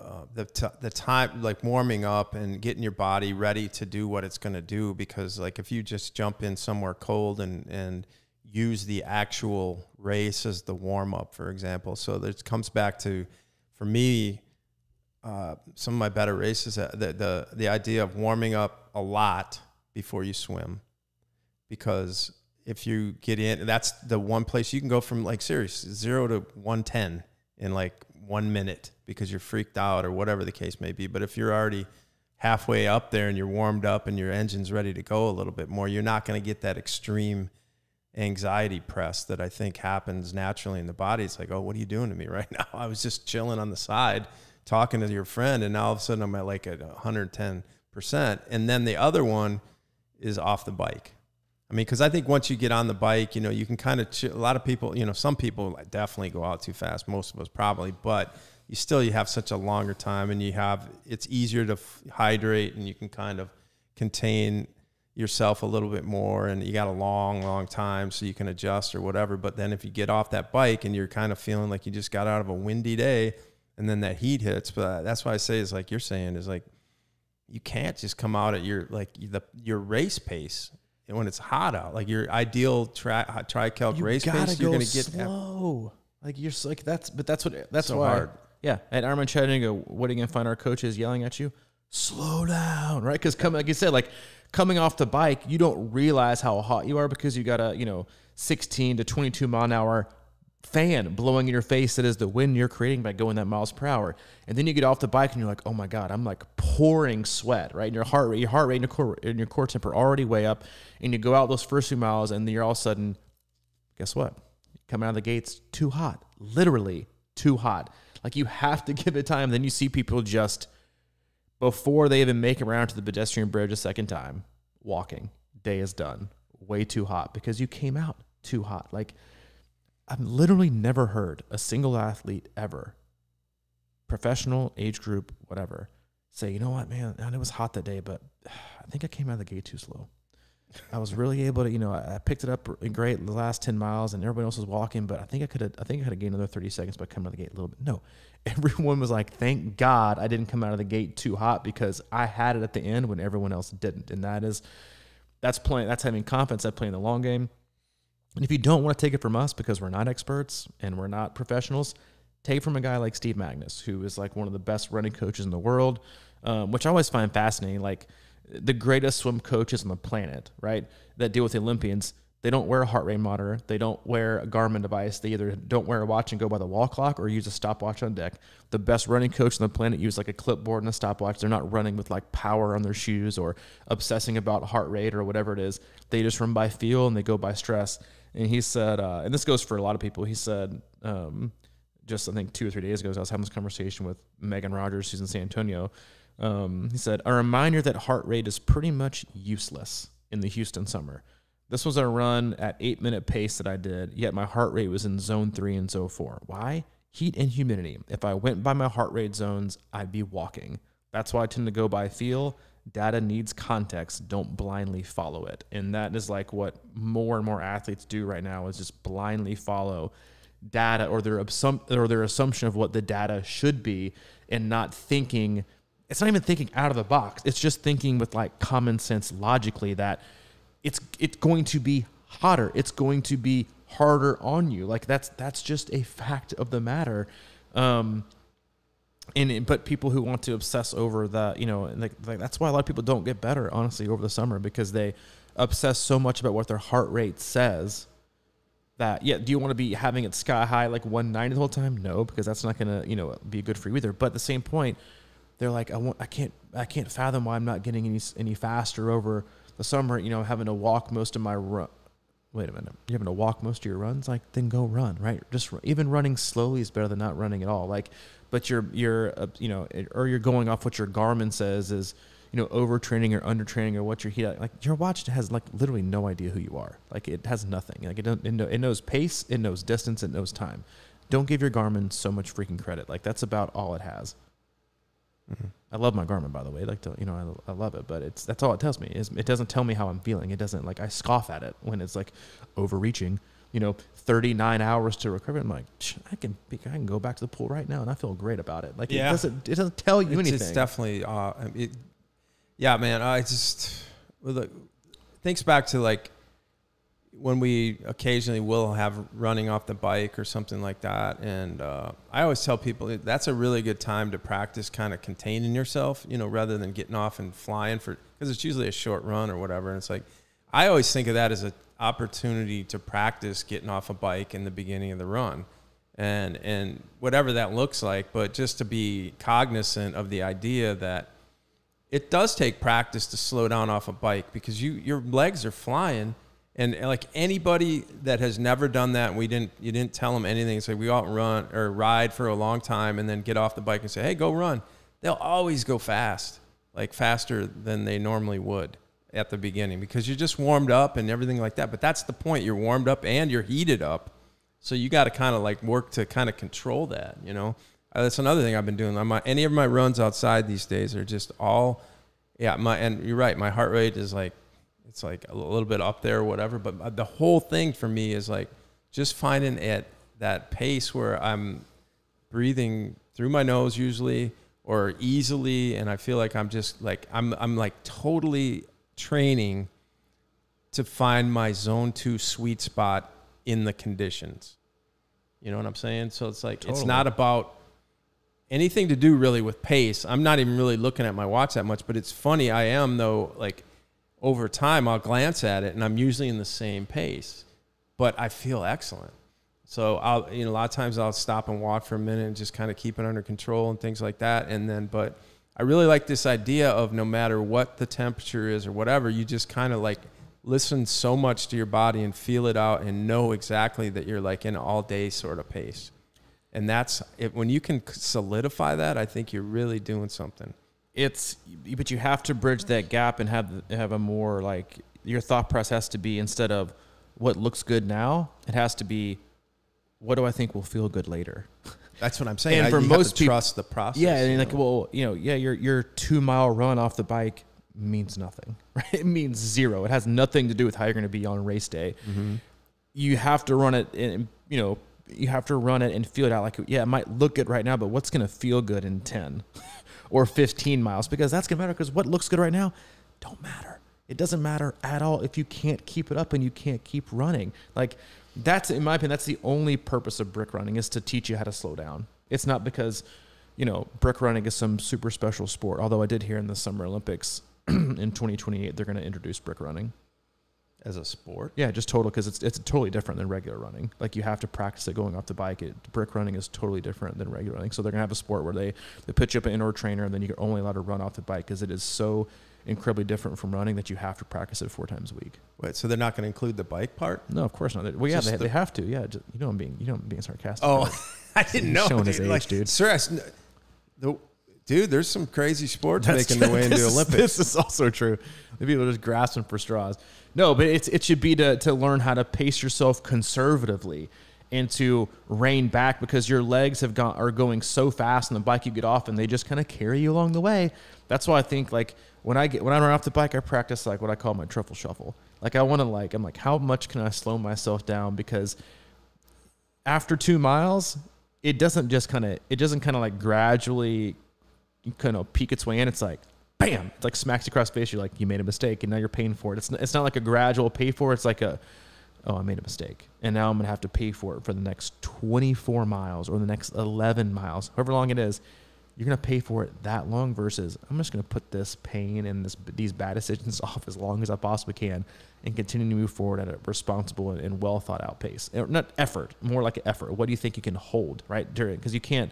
uh, the t- the time, like warming up and getting your body ready to do what it's going to do. Because like if you just jump in somewhere cold and and use the actual race as the warm up, for example. So it comes back to, for me, uh, some of my better races, uh, the, the, the idea of warming up a lot before you swim. Because if you get in, that's the one place you can go from like serious zero to 110 in like one minute because you're freaked out or whatever the case may be. But if you're already halfway up there and you're warmed up and your engine's ready to go a little bit more, you're not going to get that extreme anxiety press that I think happens naturally in the body. It's like, oh, what are you doing to me right now? I was just chilling on the side talking to your friend, and now all of a sudden I'm at like at 110%. And then the other one is off the bike. I mean, because I think once you get on the bike, you know, you can kind of, a lot of people, you know, some people definitely go out too fast, most of us probably, but you still, you have such a longer time and you have, it's easier to f- hydrate and you can kind of contain yourself a little bit more and you got a long long time so you can adjust or whatever but then if you get off that bike and you're kind of feeling like you just got out of a windy day and then that heat hits but uh, that's why i say is like you're saying is like you can't just come out at your like the your race pace and when it's hot out like your ideal tri uh, tricalc You race gotta pace you're gonna get slow. Like you're like that's, but that's what that's So why. hard. Yeah, at Ironman Chattanooga, what are you gonna find our coaches yelling at you? Slow down, right? Because come like you said, like coming off the bike, you don't realize how hot you are because you got a you know 16 to 22 mile an hour fan blowing in your face that is the wind you're creating by going that miles per hour. And then you get off the bike and you're like, oh my God, I'm like pouring sweat, right? And your heart rate, your heart rate and your core, and your core temper are already way up. And you go out those first few miles and then you're all of a sudden, guess what? Coming out of the gates, too hot. Literally too hot. Like you have to give it time. Then you see people just before they even make it around to the pedestrian bridge a second time, walking. Day is done. Way too hot because you came out too hot. Like I've literally never heard a single athlete ever, professional, age group, whatever, say, you know what, man, it was hot that day, but I think I came out of the gate too slow. I was really able to, you know, I picked it up great the last 10 miles and everybody else was walking, but I think I could have, I think I could have gained another 30 seconds by coming out of the gate a little bit. No, everyone was like, thank God I didn't come out of the gate too hot because I had it at the end when everyone else didn't. And that is, that's playing, that's having confidence at playing the long game. And if you don't want to take it from us because we're not experts and we're not professionals, take it from a guy like Steve Magness, who is like one of the best running coaches in the world, um, which I always find fascinating. Like the greatest swim coaches on the planet, right? That deal with the Olympians. They don't wear a heart rate monitor. They don't wear a Garmin device. They either don't wear a watch and go by the wall clock or use a stopwatch on deck. The best running coach on the planet use like a clipboard and a stopwatch. They're not running with like power on their shoes or obsessing about heart rate or whatever it is. They just run by feel and they go by stress. And he said, uh, and this goes for a lot of people. He said, um, just I think two or three days ago, I was having this conversation with Megan Rogers, who's in San Antonio. Um, he said, a reminder that heart rate is pretty much useless in the Houston summer. This was a run at eight minute pace that I did, yet my heart rate was in zone three and zone four. Why? Heat and humidity. If I went by my heart rate zones, I'd be walking. That's why I tend to go by feel. Data needs context. Don't blindly follow it. And that is like what more and more athletes do right now is just blindly follow data or their or their assumption of what the data should be and not thinking it's not even thinking out of the box it's just thinking with like common sense logically that it's it's going to be hotter. It's going to be harder on you. Like that's that's just a fact of the matter. Um and but people who want to obsess over the you know like, like that's why a lot of people don't get better honestly over the summer because they obsess so much about what their heart rate says that yeah do you want to be having it sky high like 190 the whole time? No because that's not gonna you know be good for you either. But at the same point they're like i want i can't i can't fathom why i'm not getting any any faster over the summer you know having to walk most of my run wait a minute you're having to walk most of your runs? Like then go run right? Just ru- even running slowly is better than not running at all. Like but you're you're uh, you know or you're going off what your garmin says is you know overtraining or undertraining or what your heat like your watch has like literally no idea who you are. Like it has nothing. Like it, don't, it, know, it knows pace it knows distance it knows time. Don't give your garmin so much freaking credit. Like that's about all it has I love my Garmin, by the way. Like, to, you know, I, I love it, but it's that's all it tells me. Is it doesn't tell me how I'm feeling. It doesn't like I scoff at it when it's like overreaching. You know, 39 hours to recover. I'm like, I can be, I can go back to the pool right now, and I feel great about it. Like, Yeah. it doesn't it doesn't tell you it's, anything. it's definitely uh, it, yeah man i just look thinks back to like when we occasionally will have running off the bike or something like that. And uh, i always tell people that's a really good time to practice kind of containing yourself you know rather than getting off and flying for because it's usually a short run or whatever. And it's like i always think of that as an opportunity to practice getting off a bike in the beginning of the run. And and whatever that looks like but just to be cognizant of the idea that it does take practice to slow down off a bike because you your legs are flying and like anybody that has never done that we didn't you didn't tell them anything it's like we and run or ride for a long time and then get off the bike and say hey go run they'll always go fast like faster than they normally would at the beginning because you're just warmed up and everything like that but that's the point you're warmed up and you're heated up so you got to kind of like work to kind of control that, you know. Uh, that's another thing I've been doing. My, any of my runs outside these days are just all, yeah. My and you're right. My heart rate is like, it's like a little bit up there or whatever. But uh, the whole thing for me is like just finding it that pace where I'm breathing through my nose usually or easily, and I feel like I'm just like I'm I'm like totally training to find my zone two sweet spot in the conditions. You know what I'm saying? So it's like it's not about anything to do really with pace. I'm not even really looking at my watch that much, but it's funny. I am though. Like over time, I'll glance at it, and I'm usually in the same pace, but I feel excellent. So I'll, you know, a lot of times I'll stop and walk for a minute and just kind of keep it under control and things like that. And then, but I really like this idea of no matter what the temperature is or whatever, you just kind of like listen so much to your body and feel it out and know exactly that you're like in all day sort of pace. And that's it. When you can solidify that, I think you're really doing something. It's but you have to bridge that gap and have have a more like your thought process has to be instead of what looks good now, it has to be what do I think will feel good later. That's what I'm saying. And for most to peop- trust the process. Yeah, and like, know? well, you know, yeah, your your two mile run off the bike means nothing, right? It means zero. It has nothing to do with how you're going to be on race day. Mm-hmm. You have to run it, and you know, you have to run it and feel it out. Like, yeah, it might look good right now, but what's going to feel good in ten or fifteen miles? Because that's going to matter. Because what looks good right now don't matter. It doesn't matter at all if you can't keep it up and you can't keep running. Like that's in my opinion, that's the only purpose of brick running is to teach you how to slow down. It's not because, you know, brick running is some super special sport. Although I did hear in the Summer Olympics in 2028 they're going to introduce brick running. As a sport. Yeah, just total because it's it's totally different than regular running. Like you have to practice it going off the bike. It, brick running is totally different than regular running. So they're gonna have a sport where they they put you up an indoor trainer and then you're only allowed to run off the bike because it is so incredibly different from running that you have to practice it four times a week. Wait, so they're not going to include the bike part? No, of course not. They- Well, yeah, they, the- they have to. Yeah, just, you know I'm being you know I'm being sarcastic. Oh. I didn't know. Showing his dude. age, Like, dude. Sir, I the, dude, there's some crazy sports That's making their way into is- Olympics. This is also true. The people are just grasping for straws. No, but it's it should be to to learn how to pace yourself conservatively and to rein back because your legs have gone are going so fast on the bike you get off and they just kind of carry you along the way. That's why I think like when I get when I run off the bike, I practice like what I call my truffle shuffle. Like I want to like I'm like how much can I slow myself down because after two miles, it doesn't just kind of it doesn't kind of like gradually kind of peek its way in. It's like bam, it's like smacks across the face. You're like, you made a mistake, and now you're paying for it. It's not, it's not like a gradual pay for. it. It's like a oh, I made a mistake, and now I'm gonna have to pay for it for the next 24 miles or the next 11 miles, however long it is. You're gonna pay for it that long versus I'm just gonna put this pain and this these bad decisions off as long as I possibly can and continue to move forward at a responsible and, and well thought out pace. Er, not effort, more like an effort. What do you think you can hold right during? Because you can't.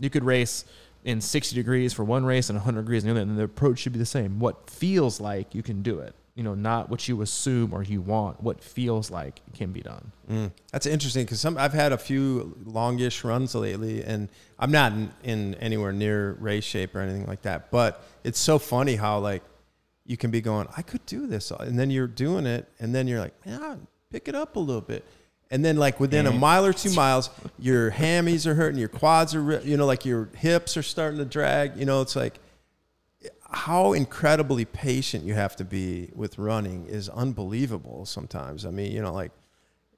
You could race in 60 degrees for one race and 100 degrees in the other, and the approach should be the same. What feels like you can do it, you know, not what you assume or you want. What feels like can be done. Mm. That's interesting because some I've had a few longish runs lately, and I'm not in, in anywhere near race shape or anything like that. But it's so funny how like you can be going, I could do this, and then you're doing it, and then you're like, yeah, pick it up a little bit. And then, like within a mile or two miles, your hammies are hurting, your quads are, you know, like your hips are starting to drag. You know, it's like how incredibly patient you have to be with running is unbelievable. Sometimes, I mean, you know, like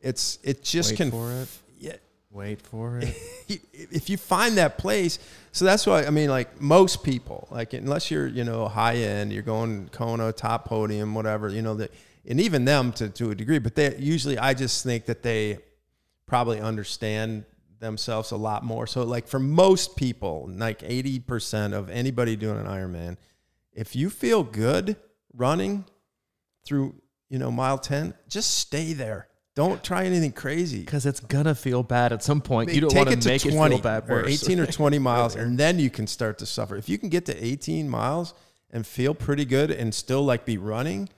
it's it just can Wait can. for it. Yeah, Wait for it. if you find that place, so that's why I mean, like most people, like unless you're you know high end, you're going Kona, top podium, whatever, you know that, and even them to to a degree, but they usually I just think that they probably understand themselves a lot more. So like for most people, like eighty percent of anybody doing an Ironman, if you feel good running through you know mile ten, just stay there. Don't try anything crazy. Because it's gonna feel bad at some point. You don't want to make it feel bad or worse. 18 or 20 miles, and then you can start to suffer. If you can get to 18 miles and feel pretty good and still like be running,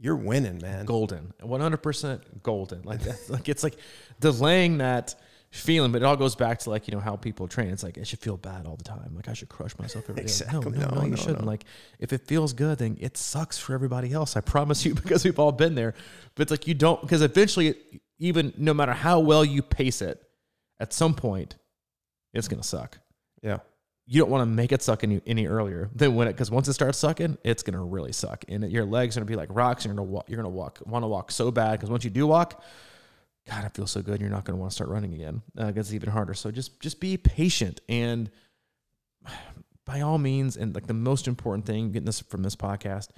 you're winning, man. golden, one hundred percent golden. Like that, like it's like delaying that feeling, but it all goes back to like you know how people train. It's like I should feel bad all the time. Like I should crush myself every day. Exactly. No, no, no, No, you no, shouldn't. no. Like if it feels good, then it sucks for everybody else. I promise you, because we've all been there. But it's like you don't because eventually, even no matter how well you pace it, at some point, it's gonna suck. Yeah. You don't want to make it suck any, any earlier than when it because once it starts sucking, it's gonna really suck, and your legs are gonna be like rocks. And you're gonna walk. You're gonna walk. Want to walk so bad because once you do walk, God, it feels so good. You're not gonna want to start running again. Uh, it gets even harder. So just just be patient and by all means, and like the most important thing, getting this from this podcast,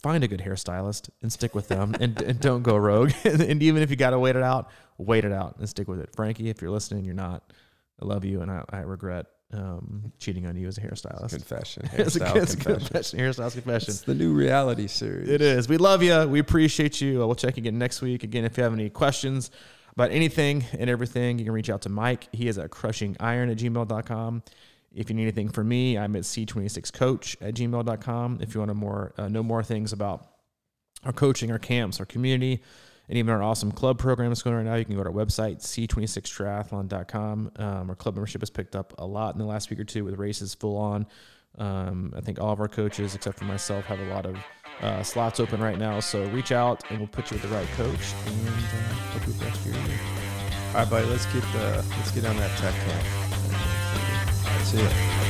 find a good hairstylist and stick with them, and, and don't go rogue. and, and even if you got to wait it out, wait it out and stick with it. Frankie, if you're listening, you're not. I love you, and I, I regret um, cheating on you as a hairstylist. Confession. It's a, Hairstyle it's a confession. confession. Hairstyles confession. It's the new reality series. It is. We love you. We appreciate you. We'll check again next week. Again, if you have any questions about anything and everything, you can reach out to Mike. He is at crushingiron at gmail.com. If you need anything from me, I'm at c26coach at gmail.com. If you want to more uh, know more things about our coaching, our camps, our community, and even our awesome club program that's going right now, you can go to our website, c26triathlon.com. Um, our club membership has picked up a lot in the last week or two with races full on. Um, I think all of our coaches, except for myself, have a lot of uh, slots open right now. So reach out and we'll put you with the right coach and uh, hope you your year. All right, buddy. Let's get the let's get on that tech camp. See ya.